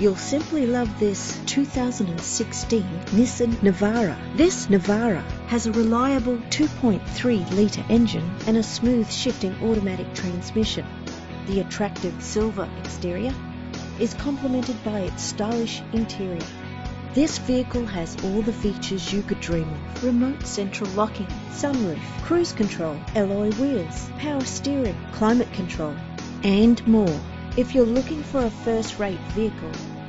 You'll simply love this 2016 Nissan Navara. This Navara has a reliable 2.3 litre engine and a smooth shifting automatic transmission. The attractive silver exterior is complemented by its stylish interior. This vehicle has all the features you could dream of. Remote central locking, sunroof, cruise control, alloy wheels, power steering, climate control, and more. If you're looking for a first-rate vehicle,